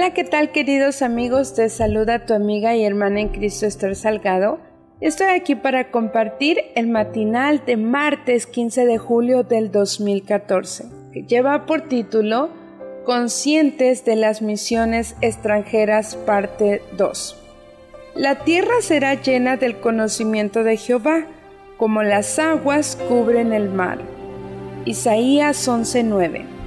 Hola, ¿qué tal queridos amigos? Te saluda tu amiga y hermana en Cristo Esther Salgado. Estoy aquí para compartir el matinal de martes 15 de julio del 2014, que lleva por título Conscientes de las misiones extranjeras parte 2. La tierra será llena del conocimiento de Jehová, como las aguas cubren el mar. Isaías 11:9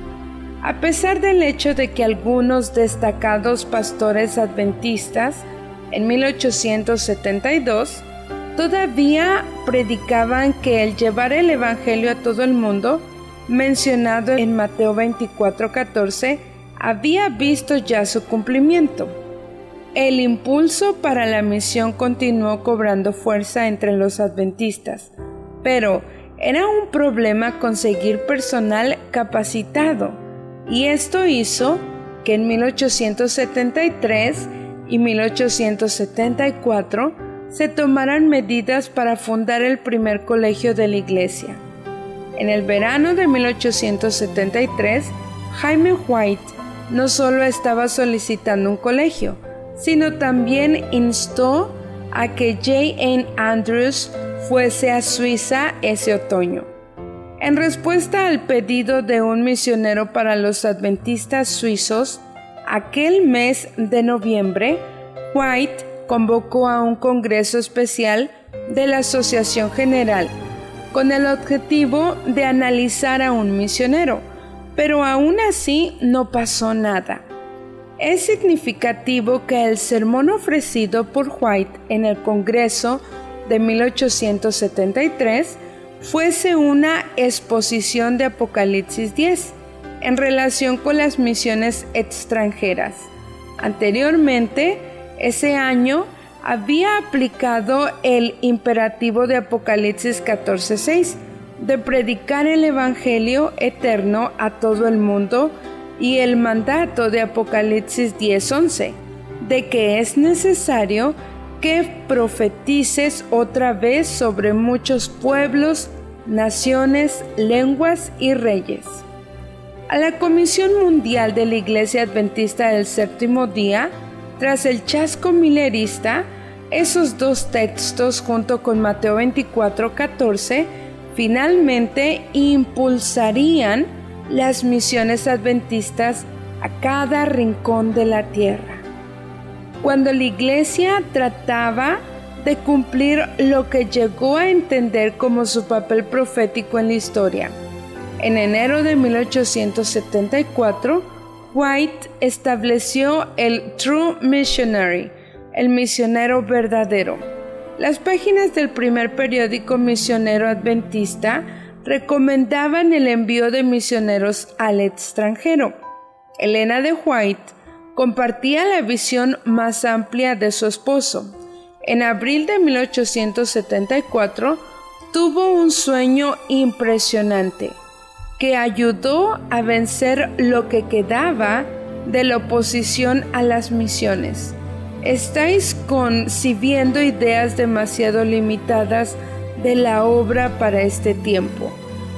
a pesar del hecho de que algunos destacados pastores adventistas en 1872 todavía predicaban que el llevar el Evangelio a todo el mundo, mencionado en Mateo 24:14, había visto ya su cumplimiento. El impulso para la misión continuó cobrando fuerza entre los adventistas, pero era un problema conseguir personal capacitado y esto hizo que en 1873 y 1874 se tomaran medidas para fundar el primer colegio de la iglesia. En el verano de 1873, Jaime White no solo estaba solicitando un colegio, sino también instó a que J. N. Andrews fuese a Suiza ese otoño. En respuesta al pedido de un misionero para los adventistas suizos, aquel mes de noviembre, White convocó a un congreso especial de la Asociación General con el objetivo de analizar a un misionero, pero aún así no pasó nada. Es significativo que el sermón ofrecido por White en el Congreso de 1873 fuese una exposición de Apocalipsis 10 en relación con las misiones extranjeras. Anteriormente, ese año había aplicado el imperativo de Apocalipsis 14:6 de predicar el Evangelio eterno a todo el mundo y el mandato de Apocalipsis 10:11 de que es necesario que profetices otra vez sobre muchos pueblos, naciones, lenguas y reyes. A la Comisión Mundial de la Iglesia Adventista del Séptimo Día, tras el chasco milerista, esos dos textos junto con Mateo 24:14 finalmente impulsarían las misiones adventistas a cada rincón de la tierra cuando la iglesia trataba de cumplir lo que llegó a entender como su papel profético en la historia. En enero de 1874, White estableció el True Missionary, el misionero verdadero. Las páginas del primer periódico misionero adventista recomendaban el envío de misioneros al extranjero. Elena de White compartía la visión más amplia de su esposo. En abril de 1874 tuvo un sueño impresionante que ayudó a vencer lo que quedaba de la oposición a las misiones. Estáis concibiendo ideas demasiado limitadas de la obra para este tiempo,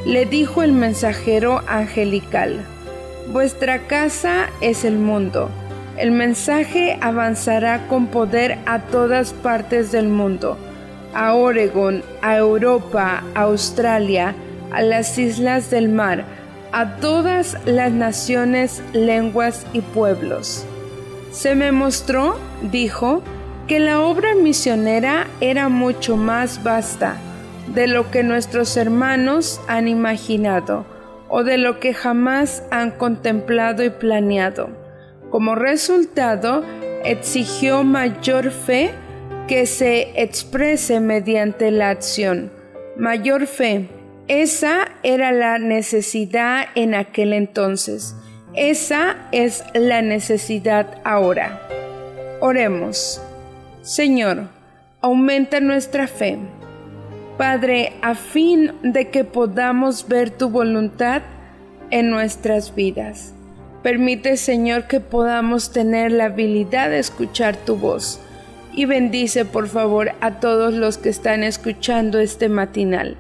le dijo el mensajero angelical. Vuestra casa es el mundo el mensaje avanzará con poder a todas partes del mundo, a Oregon, a Europa, a Australia, a las islas del mar, a todas las naciones, lenguas y pueblos. Se me mostró, dijo, que la obra misionera era mucho más vasta de lo que nuestros hermanos han imaginado o de lo que jamás han contemplado y planeado como resultado, exigió mayor fe que se exprese mediante la acción. Mayor fe. Esa era la necesidad en aquel entonces. Esa es la necesidad ahora. Oremos. Señor, aumenta nuestra fe. Padre, a fin de que podamos ver tu voluntad en nuestras vidas. Permite, Señor, que podamos tener la habilidad de escuchar tu voz. Y bendice, por favor, a todos los que están escuchando este matinal.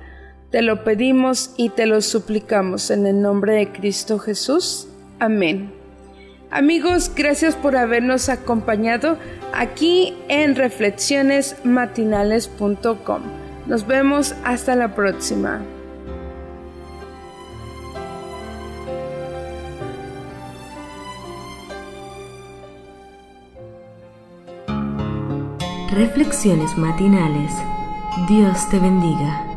Te lo pedimos y te lo suplicamos en el nombre de Cristo Jesús. Amén. Amigos, gracias por habernos acompañado aquí en reflexionesmatinales.com. Nos vemos hasta la próxima. Reflexiones matinales. Dios te bendiga.